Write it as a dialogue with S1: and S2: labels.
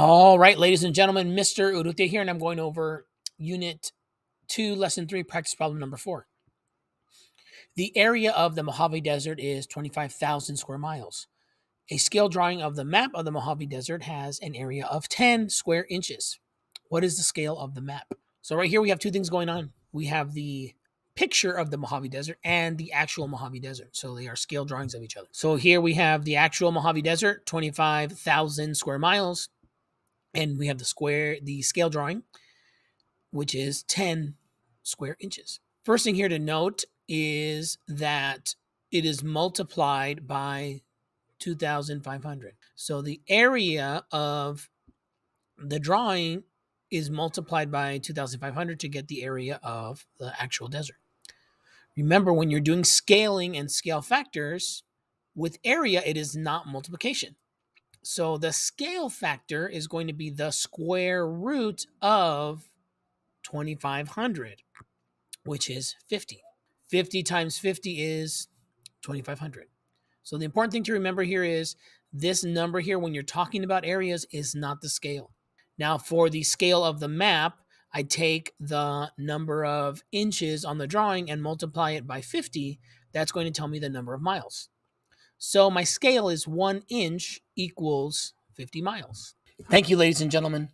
S1: All right, ladies and gentlemen, Mr. Urrutia here, and I'm going over Unit 2, Lesson 3, Practice Problem number 4. The area of the Mojave Desert is 25,000 square miles. A scale drawing of the map of the Mojave Desert has an area of 10 square inches. What is the scale of the map? So, right here, we have two things going on. We have the picture of the Mojave Desert and the actual Mojave Desert. So, they are scale drawings of each other. So, here we have the actual Mojave Desert, 25,000 square miles and we have the square the scale drawing which is 10 square inches. First thing here to note is that it is multiplied by 2500 so the area of the drawing is multiplied by 2500 to get the area of the actual desert. Remember when you're doing scaling and scale factors with area it is not multiplication so the scale factor is going to be the square root of 2500, which is 50. 50 times 50 is 2500. So the important thing to remember here is this number here, when you're talking about areas, is not the scale. Now, for the scale of the map, I take the number of inches on the drawing and multiply it by 50. That's going to tell me the number of miles. So my scale is one inch equals 50 miles. Thank you, ladies and gentlemen.